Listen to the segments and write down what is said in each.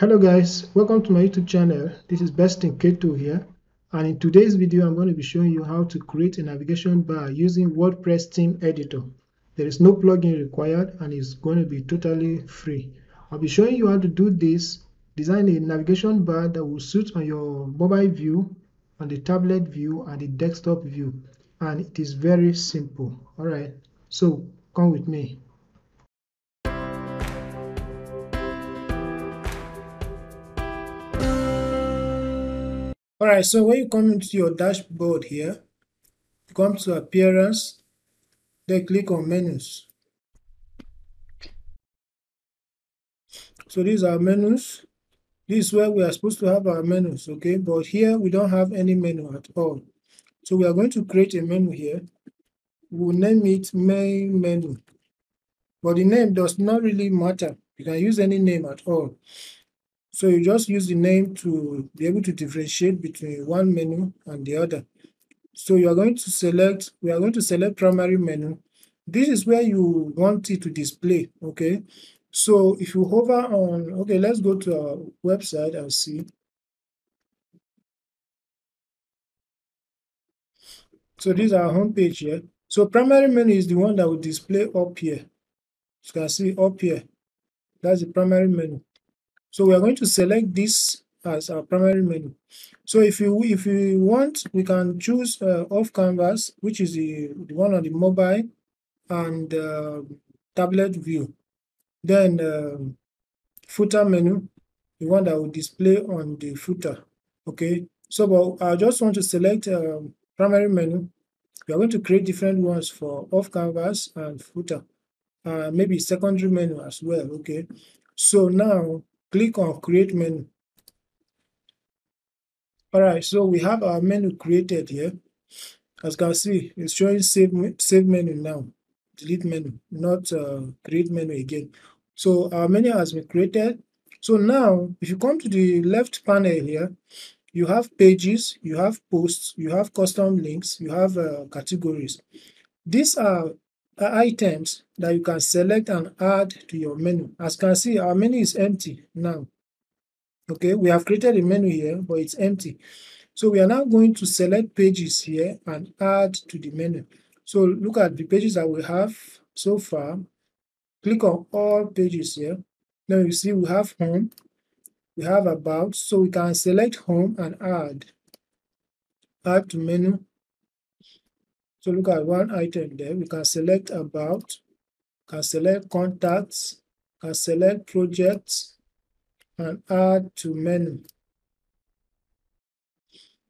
Hello guys, welcome to my YouTube channel. This is Beston Keghtor here and in today's video I'm going to be showing you how to create a navigation bar using WordPress theme editor. There is no plugin required and it's going to be totally free. I'll be showing you how to do this, design a navigation bar that will suit on your mobile view, on the tablet view and the desktop view and it is very simple. Alright, so come with me. Alright, so when you come into your dashboard here, come to appearance, then click on menus. So these are menus. This is where we are supposed to have our menus, okay? But here we don't have any menu at all. So we are going to create a menu here. We'll name it main menu. But the name does not really matter. You can use any name at all. So you just use the name to be able to differentiate between one menu and the other. So you are going to select, we are going to select primary menu. This is where you want it to display, okay? So if you hover on, okay, let's go to our website and see. So this is our home page here. So primary menu is the one that will display up here. You can see up here. That's the primary menu. So we are going to select this as our primary menu. So if you if you want, we can choose uh, off canvas, which is the, the one on the mobile and uh, tablet view. Then uh, footer menu, the one that will display on the footer. Okay. So but I just want to select um, primary menu. We are going to create different ones for off canvas and footer. Uh, maybe secondary menu as well. Okay. So now click on create menu. All right so we have our menu created here. As you can see it's showing save save menu now. Delete menu not uh, create menu again. So our menu has been created. So now if you come to the left panel here you have pages you have posts you have custom links you have uh, categories. These are items that you can select and add to your menu. As you can see, our menu is empty now. Okay, we have created a menu here, but it's empty. So we are now going to select pages here and add to the menu. So look at the pages that we have so far. Click on all pages here. Now you see we have home, we have about, so we can select home and add. Add to menu look at one item there. We can select about, can select contacts, can select projects, and add to menu.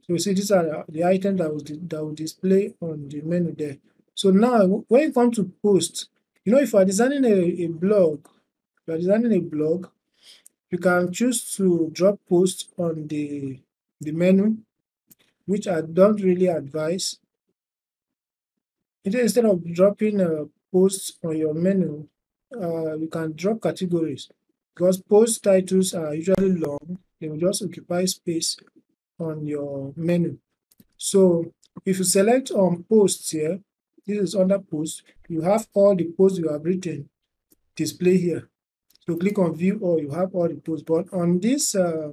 So you see these are the items that will, that will display on the menu there. So now when you come to post, you know if you are designing a, a blog, you are designing a blog, you can choose to drop post on the, the menu, which I don't really advise Instead of dropping a post on your menu, uh, you can drop categories because post titles are usually long. They will just occupy space on your menu. So if you select on posts here, this is under posts, you have all the posts you have written display here. So click on view all, you have all the posts. But on this uh,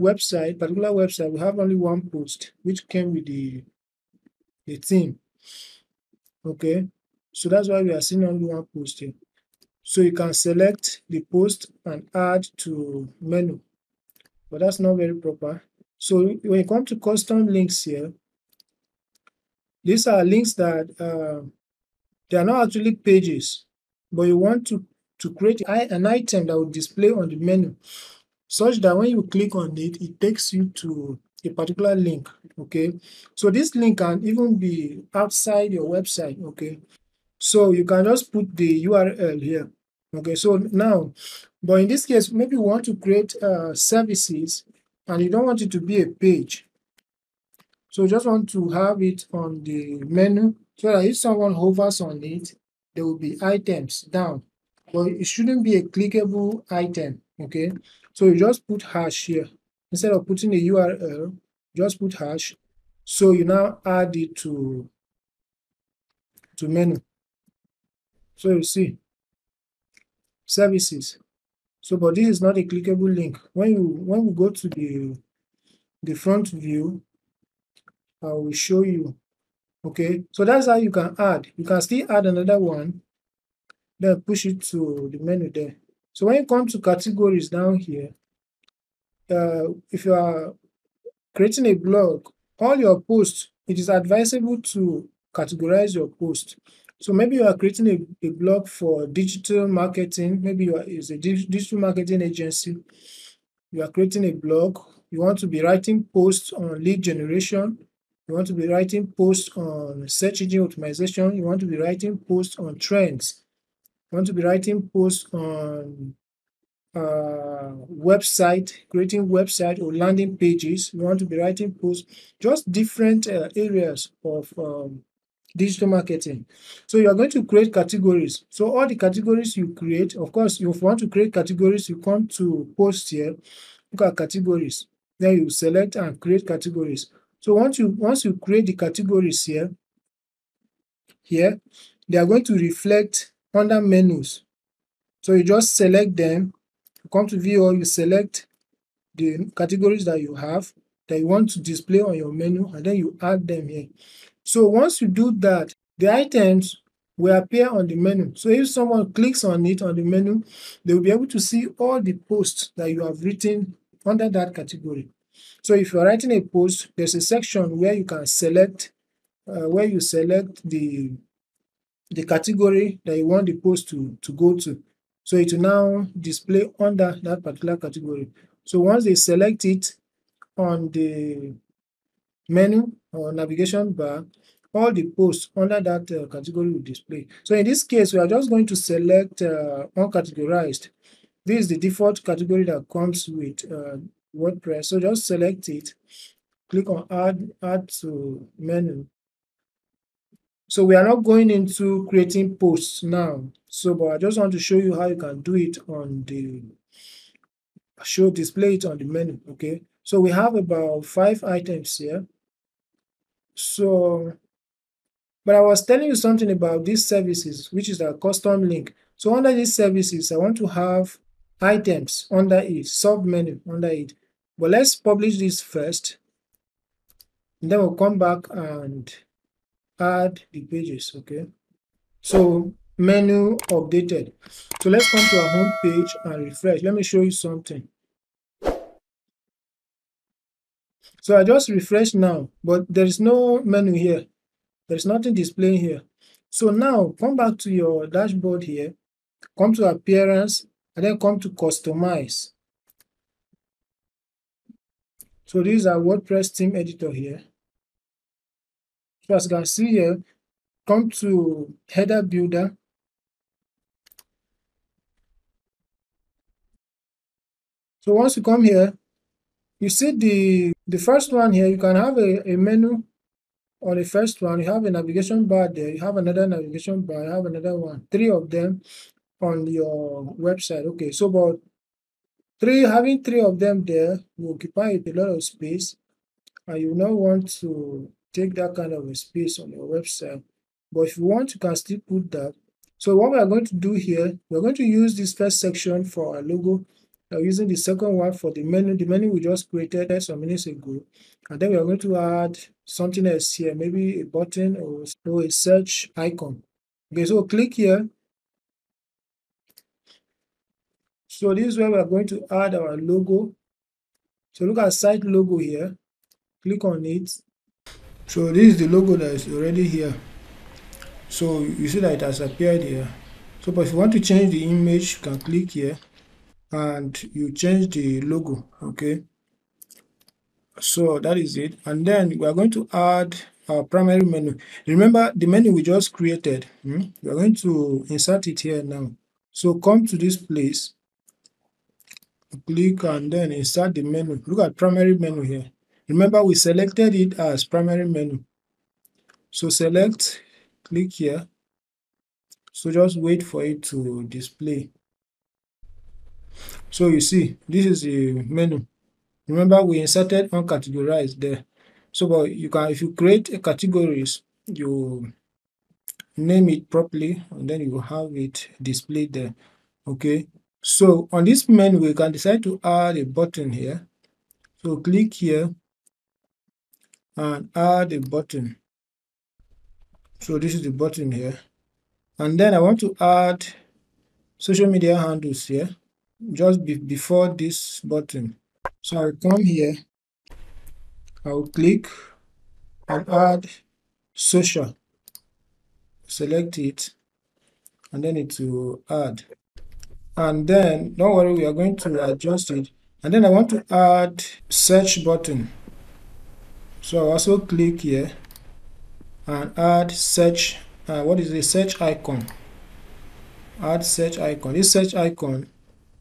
website, particular website, we have only one post, which came with the, the theme okay? So that's why we are seeing only one post here. So you can select the post and add to menu. But that's not very proper. So when you come to custom links here these are links that uh, they are not actually pages. But you want to to create an item that will display on the menu such that when you click on it it takes you to a particular link okay? So this link can even be outside your website okay? So you can just put the url here okay? So now but in this case maybe you want to create uh, services and you don't want it to be a page. So you just want to have it on the menu so that if someone hovers on it there will be items down. But it shouldn't be a clickable item okay? So you just put hash here instead of putting a URL, just put hash. So you now add it to, to menu. So you see, services. So, but this is not a clickable link. When you when we go to the the front view, I will show you. Okay, so that's how you can add. You can still add another one, then push it to the menu there. So when you come to categories down here, uh, if you are creating a blog, all your posts, it is advisable to categorize your post. So maybe you are creating a, a blog for digital marketing. Maybe you are is a digital marketing agency. You are creating a blog. You want to be writing posts on lead generation. You want to be writing posts on search engine optimization. You want to be writing posts on trends. You want to be writing posts on uh, website, creating website or landing pages. You want to be writing posts, just different uh, areas of um, digital marketing. So you are going to create categories. So all the categories you create, of course, if you want to create categories, you come to post here, look at categories. Then you select and create categories. So once you once you create the categories here, here, they are going to reflect under menus. So you just select them, come to view or you select the categories that you have that you want to display on your menu and then you add them here. So once you do that, the items will appear on the menu. So if someone clicks on it on the menu, they will be able to see all the posts that you have written under that category. So if you're writing a post, there's a section where you can select, uh, where you select the the category that you want the post to, to go to. So it will now display under that particular category. So once they select it on the menu or navigation bar, all the posts under that uh, category will display. So in this case, we are just going to select uh, uncategorized. This is the default category that comes with uh, WordPress. So just select it, click on add, add to menu. So we are not going into creating posts now. So, but I just want to show you how you can do it on the show display it on the menu. Okay. So we have about five items here. So, but I was telling you something about these services, which is a custom link. So under these services, I want to have items under it, sub menu under it. But let's publish this first. And then we'll come back and add the pages, okay? So menu updated. So let's come to our home page and refresh. Let me show you something. So I just refresh now, but there is no menu here. There's nothing displaying here. So now come back to your dashboard here, come to appearance, and then come to customize. So this is our WordPress theme editor here. So as you can see here, come to header builder. So once you come here, you see the the first one here, you can have a, a menu on the first one, you have a navigation bar there, you have another navigation bar, you have another one, three of them on your website. Okay, so about three having three of them there will occupy a lot of space and you not want to take that kind of a space on your website. But if you want, you can still put that. So what we are going to do here, we're going to use this first section for our logo now using the second one for the menu, the menu we just created some minutes ago. And then we are going to add something else here, maybe a button or, or a search icon. Okay, so click here. So this is where we are going to add our logo. So look at site logo here. Click on it. So this is the logo that is already here. So you see that it has appeared here. So but if you want to change the image, you can click here and you change the logo okay so that is it and then we are going to add our primary menu remember the menu we just created hmm? we are going to insert it here now so come to this place click and then insert the menu look at primary menu here remember we selected it as primary menu so select click here so just wait for it to display so you see, this is the menu. Remember we inserted uncategorized there. So but you can if you create a categories, you name it properly and then you have it displayed there. Okay. So on this menu, we can decide to add a button here. So click here and add a button. So this is the button here. And then I want to add social media handles here just be before this button. So I'll come here, I'll click and add social. Select it and then it will add. And then don't worry, we are going to adjust it. And then I want to add search button. So I'll also click here and add search uh, what is the search icon? Add search icon. This search icon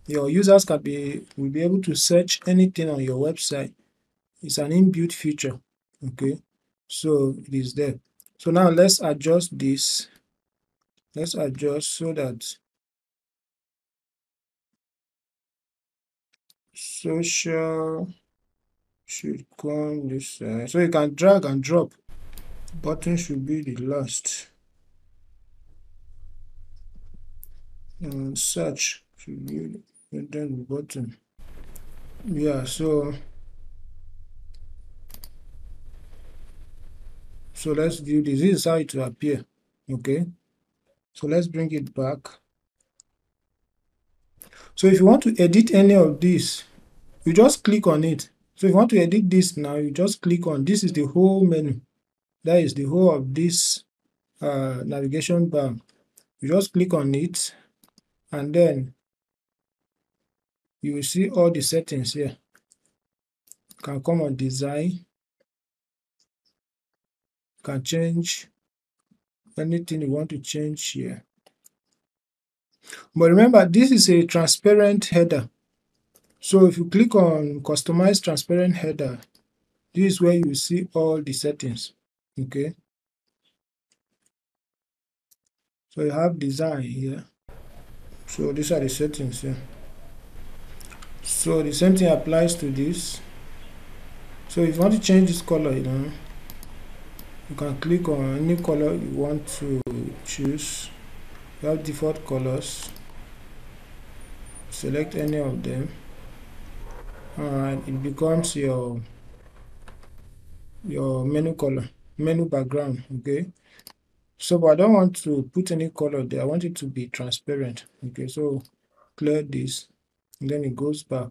your users can be will be able to search anything on your website. It's an inbuilt feature okay? So it is there. So now let's adjust this. Let's adjust so that social should come this side. So you can drag and drop. Button should be the last. And search should be then the button. Yeah so so let's view this. This is how it will appear okay? So let's bring it back. So if you want to edit any of this you just click on it so if you want to edit this now you just click on this is the whole menu. That is the whole of this uh, navigation bar. You just click on it and then you will see all the settings here. You can come on design you can change anything you want to change here. But remember this is a transparent header so if you click on customize transparent header this is where you see all the settings okay? So you have design here. So these are the settings here. So the same thing applies to this. So if you want to change this color you know you can click on any color you want to choose. You have default colors. Select any of them and it becomes your your menu color menu background okay? So but i don't want to put any color there. I want it to be transparent okay? So clear this and then it goes back.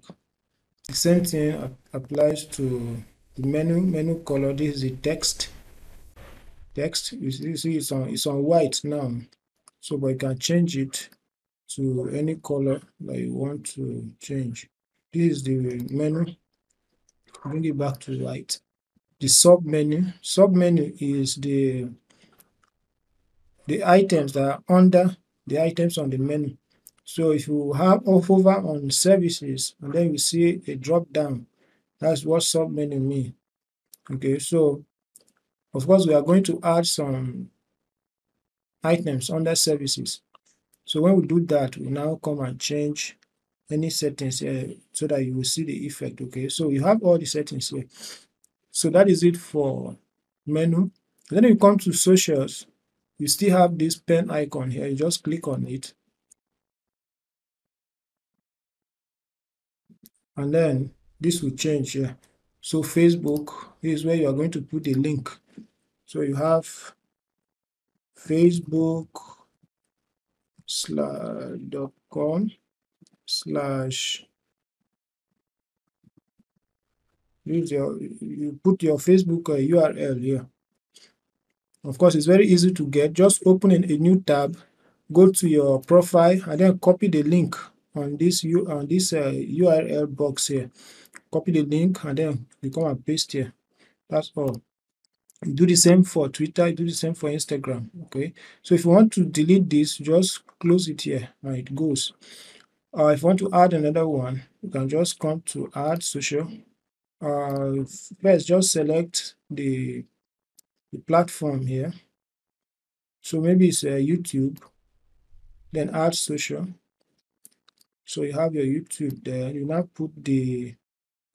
The same thing applies to the menu menu color. This is the text. Text you see, you see it's on it's on white now. So but you can change it to any color that you want to change this is the menu. Bring it back to white the sub menu sub menu is the the items that are under the items on the menu. So if you have over on services and then you see a drop down that's what sub menu mean. Okay so of course we are going to add some items under services. So when we do that we now come and change any settings here so that you will see the effect okay? So you have all the settings here. So that is it for menu. Then you come to socials you still have this pen icon here. You just click on it. And then this will change here. So facebook is where you are going to put the link. So you have facebook slash dot com slash use your you put your facebook uh, url here. Of course it's very easy to get. Just open in a new tab go to your profile and then copy the link on this u on this uh, url box here. Copy the link and then you come and paste here. That's all. You do the same for twitter you do the same for instagram okay? So if you want to delete this just close it here and it goes uh, if you want to add another one you can just come to add social. Uh, first just select the the platform here. So maybe it's uh, youtube then add social. So you have your youtube there. You now put the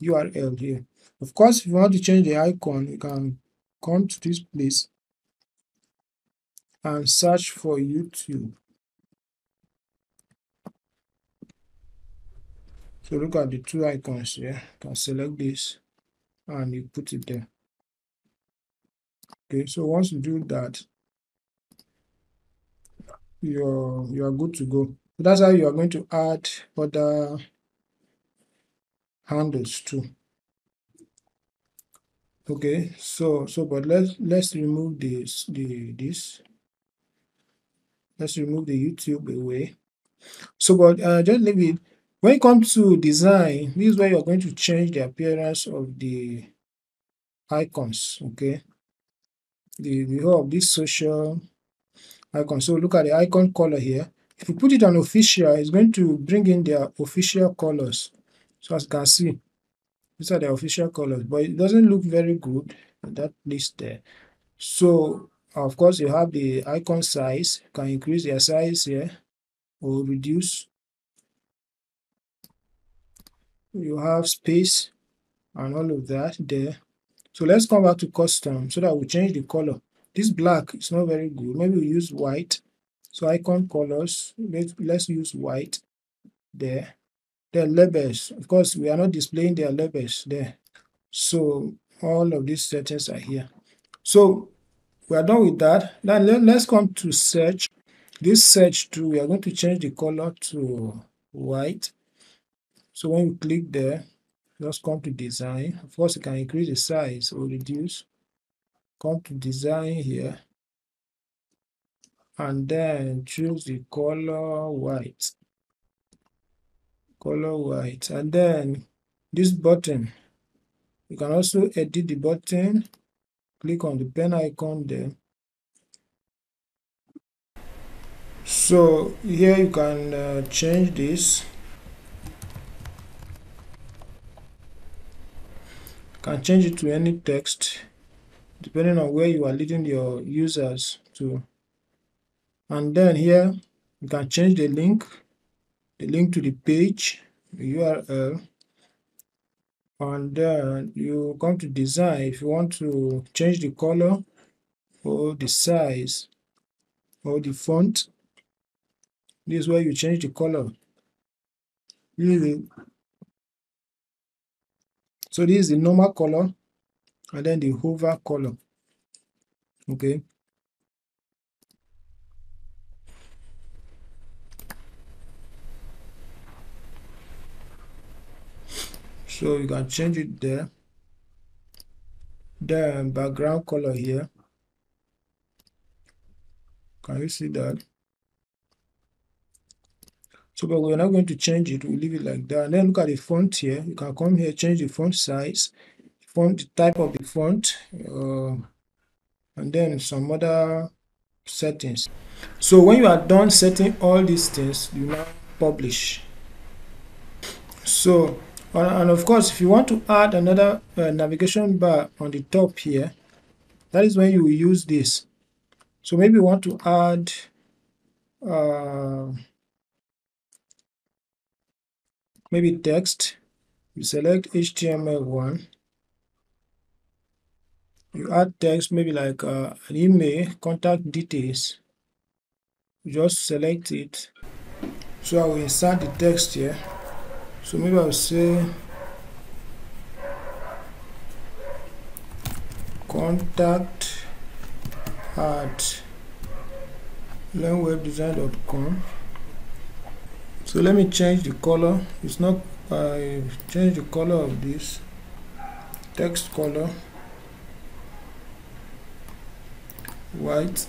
url here. Of course if you want to change the icon you can come to this place and search for youtube so look at the two icons here you can select this and you put it there. Okay so once you do that you're you are good to go. So that's how you are going to add other handles too. Okay so so but let's let's remove this the this. Let's remove the youtube away. So but uh just leave it when it comes to design this is where you're going to change the appearance of the icons okay? The the whole of this social icon. So look at the icon color here. If you put it on official it's going to bring in their official colors. So as you can see these are the official colors but it doesn't look very good that list there. So of course you have the icon size. You can increase their size here or reduce you have space and all of that there. So let's come back to custom so that we change the color. This black is not very good. Maybe we use white. So icon colors let's, let's use white there. The labels of course we are not displaying their labels there. So all of these settings are here. So we are done with that. Now let, let's come to search. This search too we are going to change the color to white so when you click there just come to design. Of course you can increase the size or reduce. Come to design here. And then choose the color white. Color white. And then this button you can also edit the button. Click on the pen icon there. So here you can uh, change this can change it to any text depending on where you are leading your users to. And then here you can change the link the link to the page the url and then you come to design. If you want to change the color or the size or the font this is where you change the color so this is the normal color and then the hover color. Okay. So you can change it there. Then background color here. Can you see that so but we're not going to change it. We'll leave it like that. And then look at the font here. You can come here change the font size font the type of the font uh, and then some other settings. So when you are done setting all these things you now publish. So and of course if you want to add another uh, navigation bar on the top here that is when you use this. So maybe you want to add uh, maybe text you select html1 you add text maybe like uh, an email contact details. Just select it. So i will insert the text here. So maybe I'll say contact at learnwebdesign.com so let me change the color. It's not I change the color of this text color. White.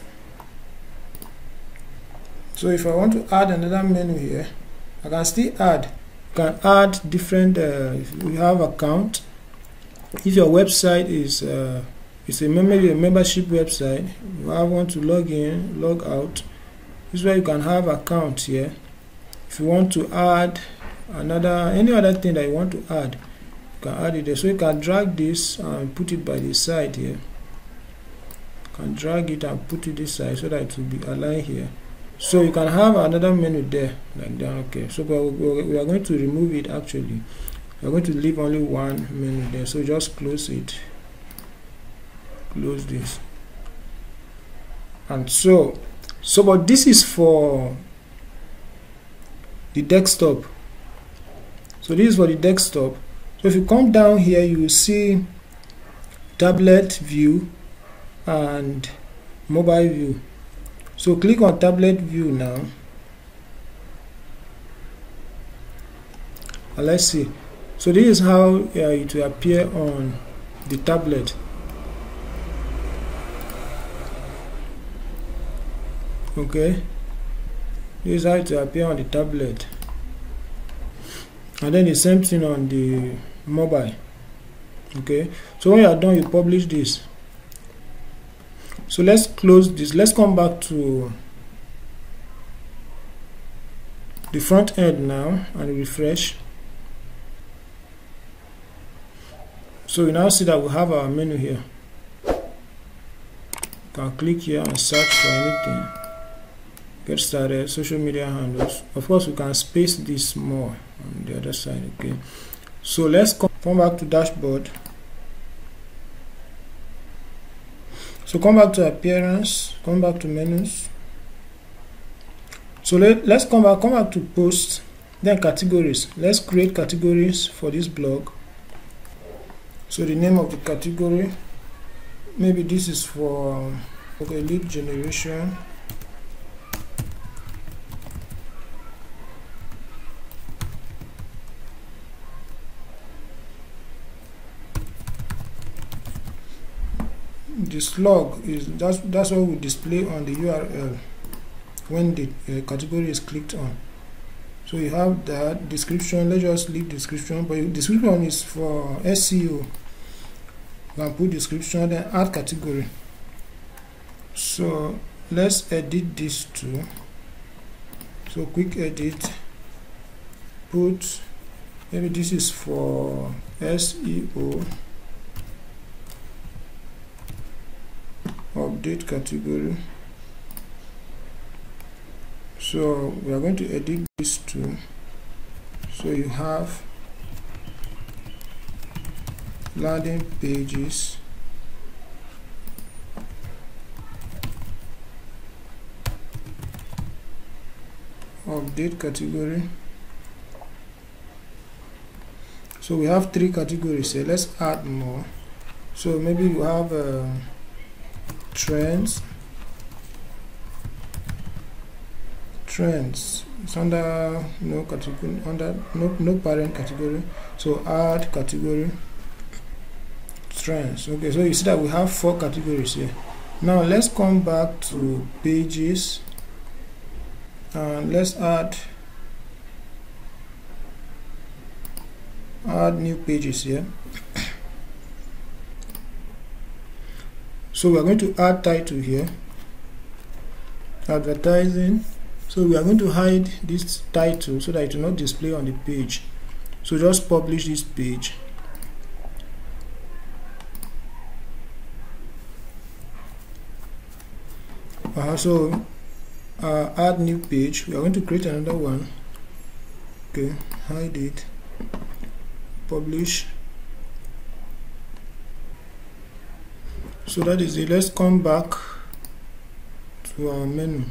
So if I want to add another menu here I can still add you can add different uh, if you have account. If your website is uh, it's a, maybe a membership website you have want to log in log out. This is where you can have account here if you want to add another any other thing that you want to add you can add it there. So you can drag this and put it by the side here. You can drag it and put it this side so that it will be aligned here. So you can have another menu there like that okay. So we are going to remove it actually. We're going to leave only one menu there. So just close it. Close this. And so so but this is for the desktop. So this is for the desktop. So if you come down here you will see tablet view and mobile view. So click on tablet view now. And let's see. So this is how uh, it will appear on the tablet. Okay this is how it will appear on the tablet. And then the same thing on the mobile okay? So when you are done you publish this. So let's close this. Let's come back to the front end now and refresh. So we now see that we have our menu here. You can click here and search for anything get started social media handles. Of course we can space this more on the other side okay? So let's come back to dashboard. So come back to appearance come back to menus. So let, let's come back come back to post then categories. Let's create categories for this blog. So the name of the category maybe this is for um, okay lead generation the slug is that's that's what we display on the url when the uh, category is clicked on. So you have that description let's just leave description but description is for seo you can put description then add category. So let's edit this too. So quick edit. Put maybe this is for seo update category. So we are going to edit this too. So you have landing pages. Update category. So we have three categories here. Let's add more. So maybe you have uh, trends. Trends. It's under no category under no no parent category. So add category. Trends. Okay so you see that we have four categories here. Now let's come back to pages. And let's add add new pages here so we are going to add title here. Advertising. So we are going to hide this title so that it will not display on the page. So just publish this page. Uh, so uh, add new page. We are going to create another one. Okay hide it. Publish so that is it. Let's come back to our menu.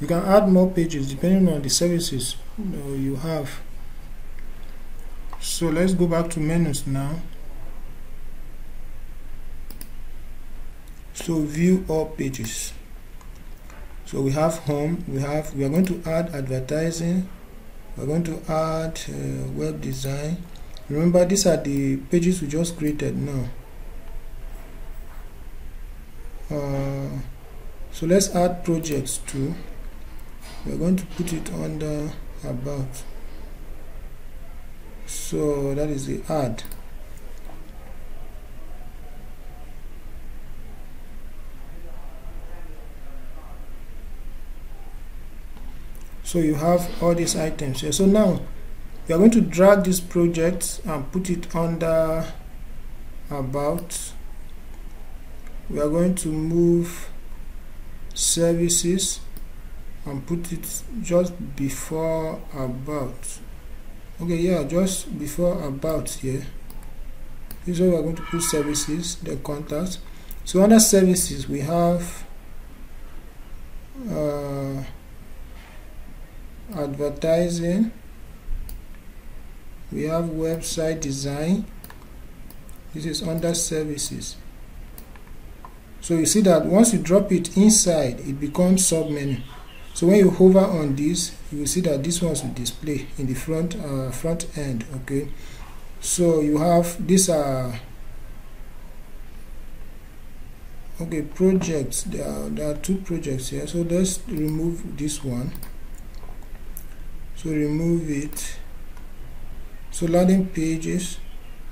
You can add more pages depending on the services you have. So let's go back to menus now. So view all pages. So we have home we have we are going to add advertising we're going to add uh, web design. Remember these are the pages we just created now uh, so let's add projects too we're going to put it under about. So that is the add. So you have all these items here. So now you are going to drag this project and put it under about we are going to move services and put it just before about. Okay yeah just before about here. This is where we are going to put services the contacts so under services we have uh, advertising. We have website design. This is under services so you see that once you drop it inside it becomes sub menu so when you hover on this you will see that this one will display in the front uh, front end okay? So you have these are okay projects. There are, there are two projects here. So let's remove this one. So remove it. So landing pages.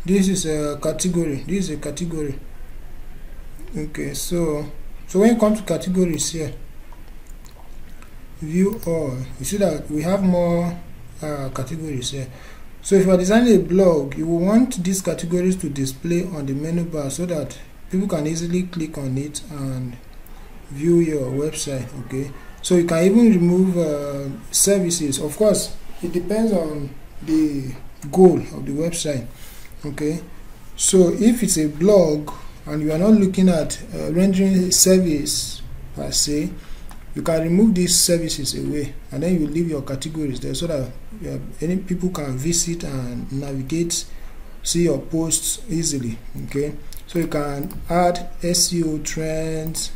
This is a category. This is a category okay so so when you come to categories here view all you see that we have more uh, categories here. So if you are designing a blog you will want these categories to display on the menu bar so that people can easily click on it and view your website okay so you can even remove uh, services. Of course it depends on the goal of the website okay so if it's a blog and you are not looking at uh, rendering service per se. You can remove these services away and then you leave your categories there so that uh, any people can visit and navigate see your posts easily okay? So you can add SEO trends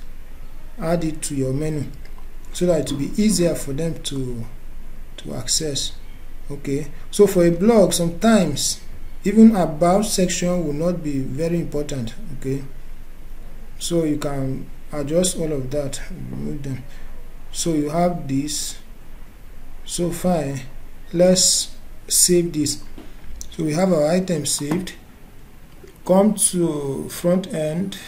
add it to your menu so that it will be easier for them to to access okay? So for a blog sometimes even about section will not be very important okay? So you can adjust all of that remove them. So you have this. So fine let's save this. So we have our item saved. Come to front end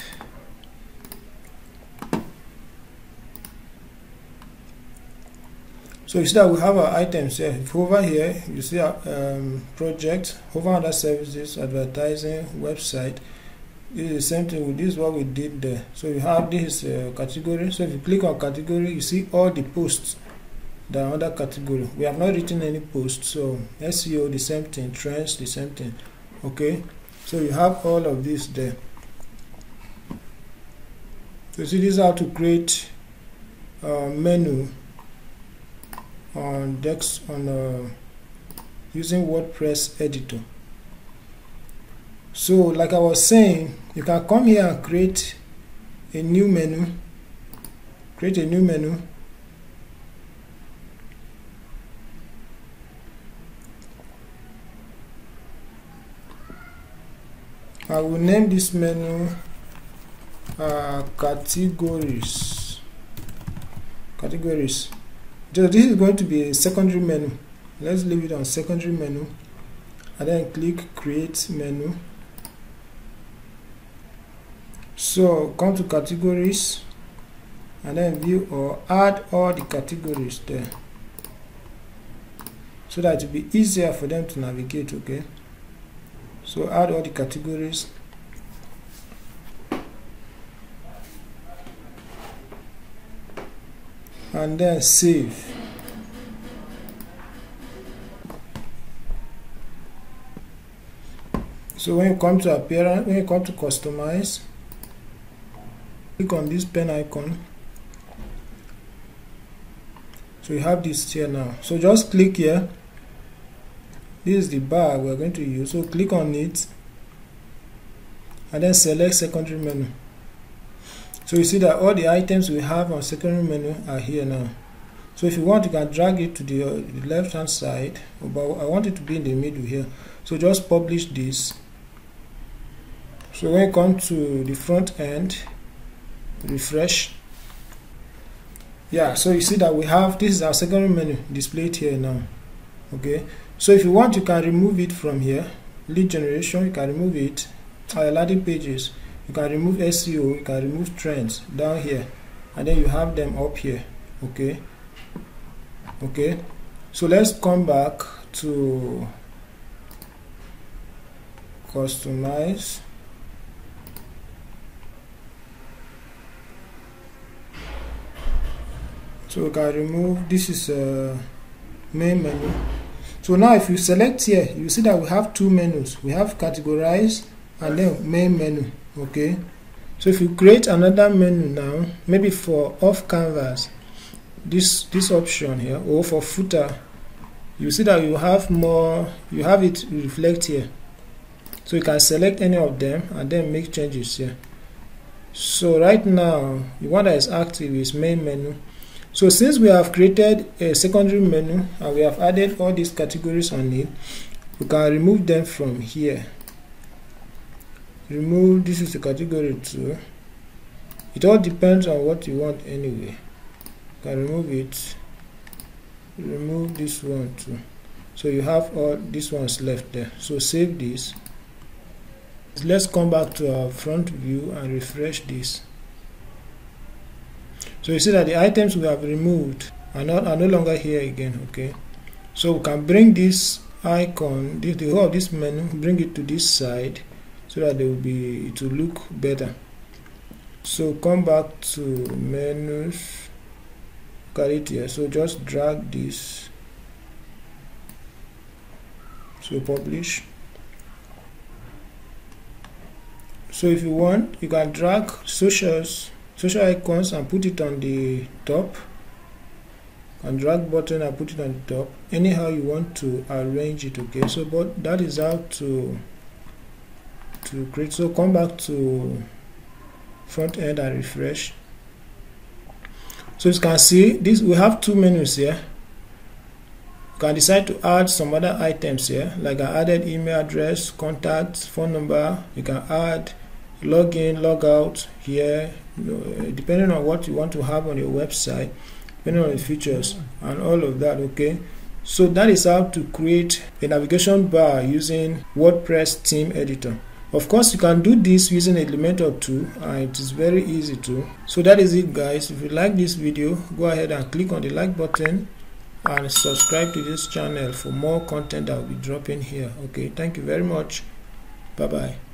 So you see that we have our items here. If over here, you see our um, project, over under services, advertising, website. This is the same thing. With this is what we did there. So you have this uh, category. So if you click on category, you see all the posts that are under category. We have not written any posts. So SEO, the same thing. Trends, the same thing. Okay. So you have all of this there. So see this is how to create a menu on Dex on uh, using WordPress editor. So like I was saying, you can come here and create a new menu, create a new menu. I will name this menu uh, categories categories so this is going to be a secondary menu. Let's leave it on secondary menu. And then click create menu. So come to categories. And then view or add all the categories there. So that it will be easier for them to navigate okay? So add all the categories and then save. So when you come to appearance when you come to customize click on this pen icon. So you have this here now. So just click here. This is the bar we're going to use. So click on it and then select secondary menu so you see that all the items we have on secondary menu are here now. So if you want you can drag it to the, uh, the left hand side but I want it to be in the middle here. So just publish this. So when you come to the front end refresh. Yeah so you see that we have this is our secondary menu displayed here now okay? So if you want you can remove it from here. Lead generation you can remove it. Our landing pages you can remove SEO you can remove trends down here and then you have them up here okay? Okay? So let's come back to customize. So we can remove this is a main menu. So now if you select here you see that we have two menus. We have categorize and then main menu okay? So if you create another menu now maybe for off canvas this this option here or for footer you see that you have more you have it reflect here. So you can select any of them and then make changes here. So right now the one that is active is main menu. So since we have created a secondary menu and we have added all these categories on it we can remove them from here remove this is the category 2 it all depends on what you want anyway. You can remove it. Remove this one too. So you have all these ones left there. So save this. Let's come back to our front view and refresh this. So you see that the items we have removed are not are no longer here again okay? So we can bring this icon this, the whole of this menu bring it to this side so that they will be it will look better. So come back to menus got it here so just drag this. So publish. So if you want you can drag socials social icons and put it on the top. And drag button and put it on the top. Anyhow you want to arrange it okay? So but that is how to to create. So come back to front end and refresh. So you can see this we have two menus here. You can decide to add some other items here like I added email address contact phone number. You can add login log out here eh, depending on what you want to have on your website depending on the features and all of that okay? So that is how to create a navigation bar using WordPress theme editor of course you can do this using Elementor 2 and it is very easy to. So that is it guys. If you like this video go ahead and click on the like button and subscribe to this channel for more content that will be dropping here. Okay thank you very much. Bye bye